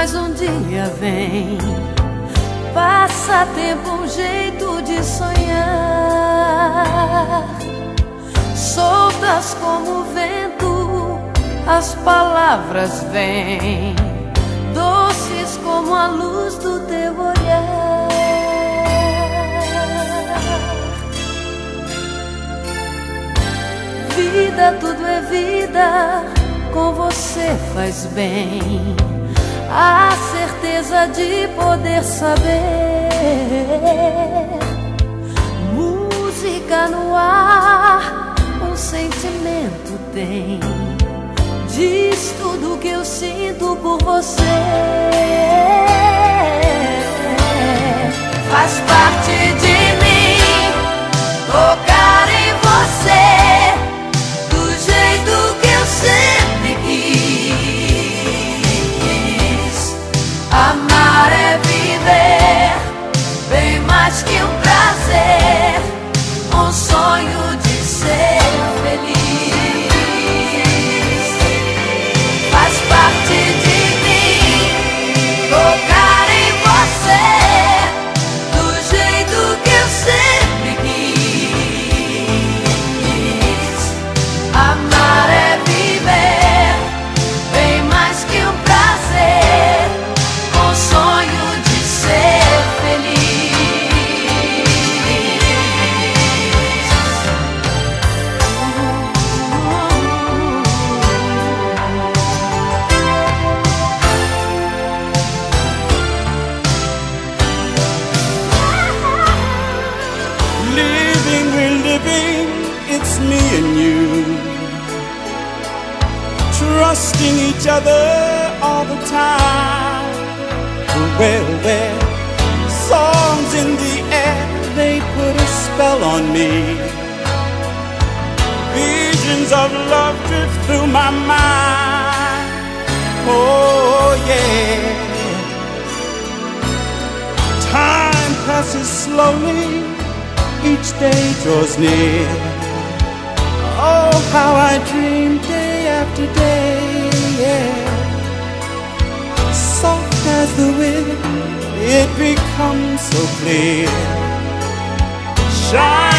mas um dia vem. Passa tempo um jeito de sonhar. Soltas como o vento, as palavras vêm. Doces como a luz do teu olhar. Vida, tudo é vida, com você faz bem. A certeza de poder saber. Música no ar, um sentimento tem. Diz tudo que eu sinto por você. Trusting each other all the time. Well, well, songs in the air, they put a spell on me. Visions of love drift through my mind. Oh, yeah. Time passes slowly, each day draws near. Oh, how I dream day after day, so clear. Shining